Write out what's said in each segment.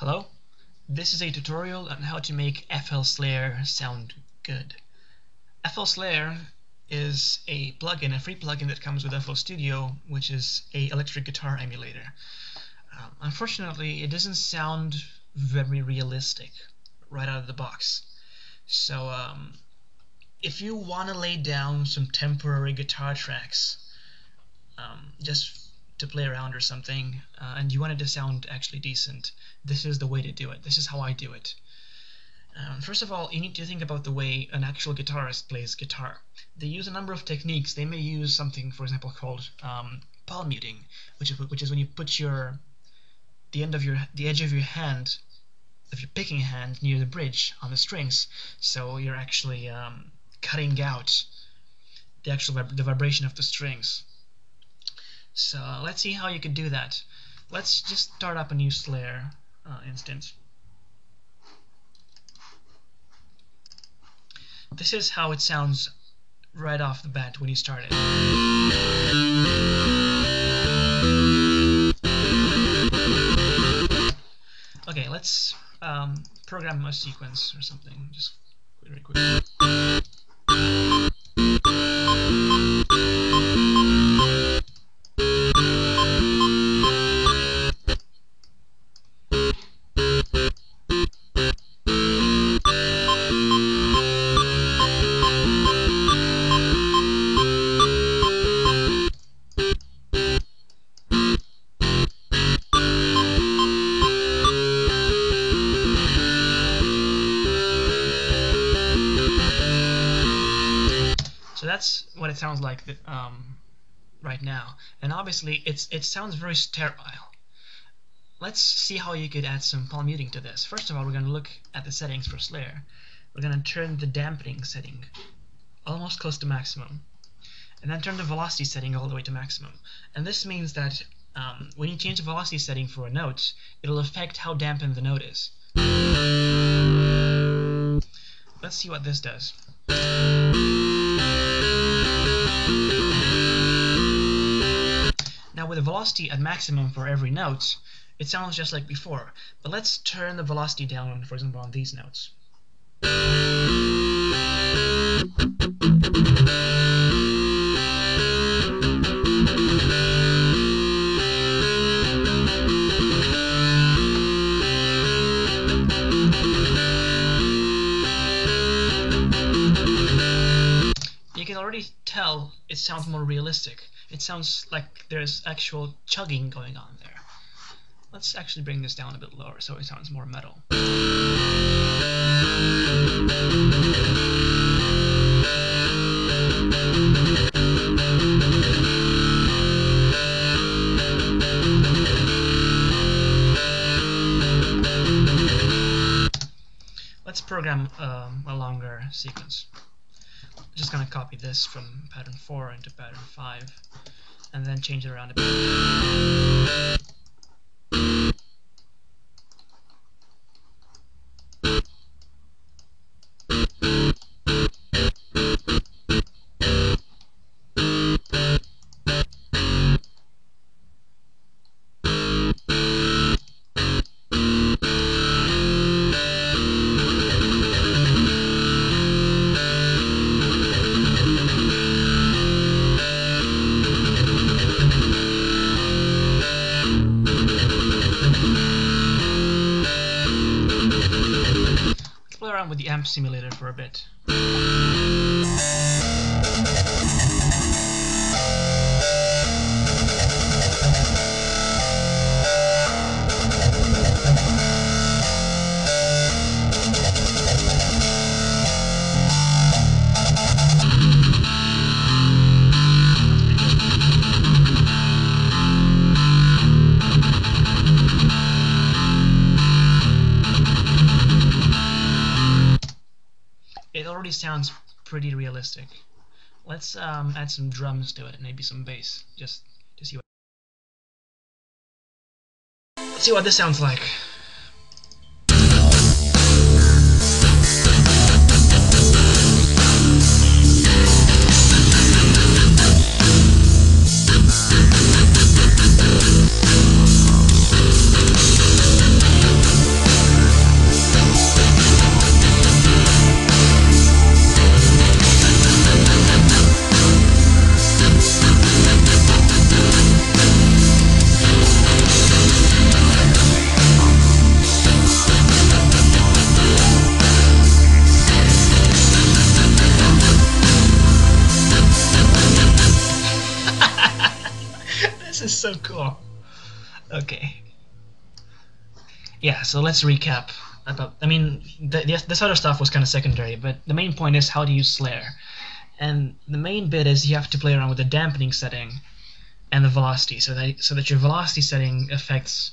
Hello, this is a tutorial on how to make FL Slayer sound good. FL Slayer is a plugin, a free plugin that comes with FL Studio, which is a electric guitar emulator. Um, unfortunately, it doesn't sound very realistic right out of the box. So um, if you want to lay down some temporary guitar tracks, um, just to play around or something, uh, and you want it to sound actually decent, this is the way to do it. This is how I do it. Um, first of all, you need to think about the way an actual guitarist plays guitar. They use a number of techniques. They may use something, for example, called um, palm muting, which is which is when you put your the end of your the edge of your hand of your picking hand near the bridge on the strings, so you're actually um, cutting out the actual vib the vibration of the strings. So let's see how you can do that. Let's just start up a new Slayer uh, instance. This is how it sounds right off the bat when you start it. Okay, let's um, program a sequence or something, just very quickly. That's what it sounds like um, right now. And obviously, it's it sounds very sterile. Let's see how you could add some palm muting to this. First of all, we're going to look at the settings for Slayer. We're going to turn the dampening setting almost close to maximum. And then turn the velocity setting all the way to maximum. And this means that um, when you change the velocity setting for a note, it'll affect how dampened the note is. Let's see what this does. Now with the velocity at maximum for every note, it sounds just like before. But let's turn the velocity down, for example, on these notes. It sounds more realistic. It sounds like there's actual chugging going on there. Let's actually bring this down a bit lower so it sounds more metal. Let's program um, a longer sequence. Just gonna copy this from pattern 4 into pattern 5 and then change it around a bit. Around with the amp simulator for a bit. Already sounds pretty realistic. Let's um, add some drums to it, maybe some bass, just to see what. Let's see what this sounds like. So cool. Okay. Yeah, so let's recap about. I mean, the, the, this other stuff was kind of secondary, but the main point is how to use Slayer. And the main bit is you have to play around with the dampening setting and the velocity, so that so that your velocity setting affects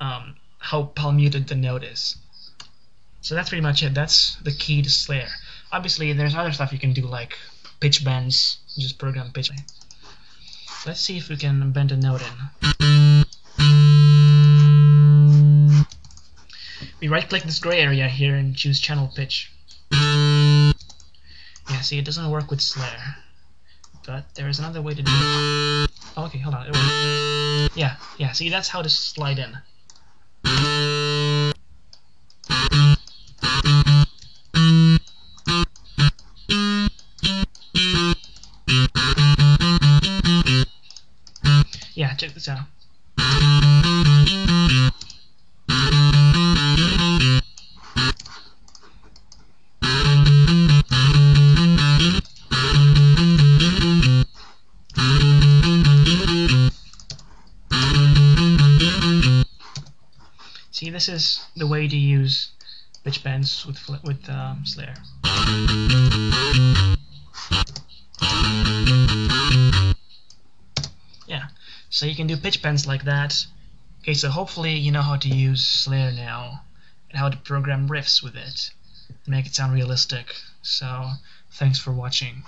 um, how palmuted the note is. So that's pretty much it. That's the key to Slayer. Obviously, there's other stuff you can do like pitch bends. Just program pitch. Let's see if we can bend a note in. We right click this gray area here and choose channel pitch. Yeah, see, it doesn't work with Slayer. But there is another way to do it. Oh, okay, hold on. It works. Yeah, yeah, see, that's how to slide in. Out. See, this is the way to use pitch bends with with um, Slayer. So you can do pitch bends like that. Okay, so hopefully you know how to use Slayer now and how to program riffs with it, make it sound realistic. So, thanks for watching.